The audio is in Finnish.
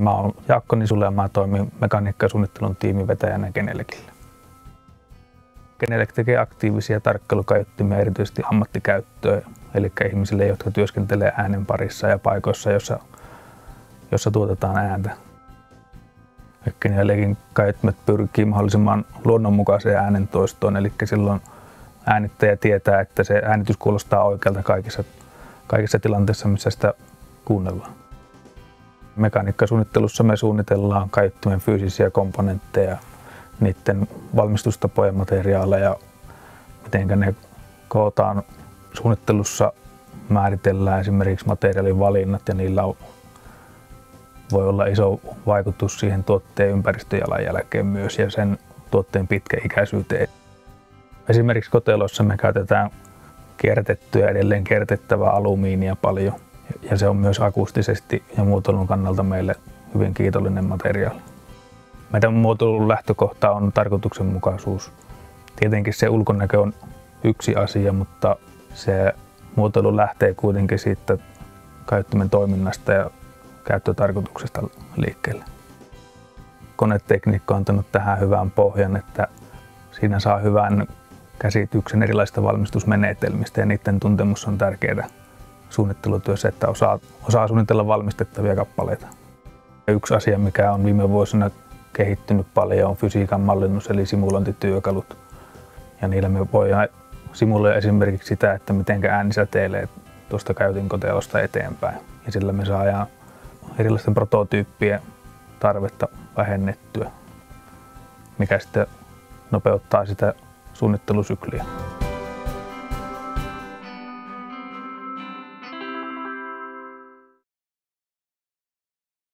Mä oon Jaakko Nisulle ja mä toimin mekaniikka- ja suunnittelun tiimivetäjänä Genelekille. Genelek tekee aktiivisia tarkkailukaiuttimia erityisesti ammattikäyttöön, eli ihmisille, jotka työskentelee äänen parissa ja paikoissa, jossa, jossa tuotetaan ääntä. Genelekin kaiuttimet pyrkii mahdollisimman luonnonmukaiseen äänentoistoon, eli silloin äänittäjä tietää, että se äänitys kuulostaa oikealta kaikissa, kaikissa tilanteissa, missä sitä kuunnellaan. Mekaniikkasuunnittelussa me suunnitellaan kaiuttimen fyysisiä komponentteja, niiden valmistustapoja, materiaaleja, miten ne kootaan. Suunnittelussa määritellään esimerkiksi materiaalin valinnat ja niillä voi olla iso vaikutus siihen tuotteen ympäristöjalanjälkeen myös ja sen tuotteen pitkäikäisyyteen. Esimerkiksi kotelossa me käytetään kierrätettyä edelleen kierrätettävää alumiinia paljon ja se on myös akustisesti ja muotoilun kannalta meille hyvin kiitollinen materiaali. Meidän muotoilun lähtökohta on tarkoituksenmukaisuus. Tietenkin se ulkonäkö on yksi asia, mutta se muotoilu lähtee kuitenkin siitä käyttömen toiminnasta ja käyttötarkoituksesta liikkeelle. Konetekniikka on antanut tähän hyvän pohjan, että siinä saa hyvän käsityksen erilaisista valmistusmenetelmistä ja niiden tuntemus on tärkeää suunnittelutyössä, että osaa, osaa suunnitella valmistettavia kappaleita. Yksi asia, mikä on viime vuosina kehittynyt paljon, on fysiikan mallinnus eli simulointityökalut. Ja niillä me voidaan simuloida esimerkiksi sitä, että miten ääni säteilee tuosta käytinkotelosta eteenpäin. Ja sillä me saadaan erilaisten prototyyppien tarvetta vähennettyä, mikä sitten nopeuttaa sitä suunnittelusykliä.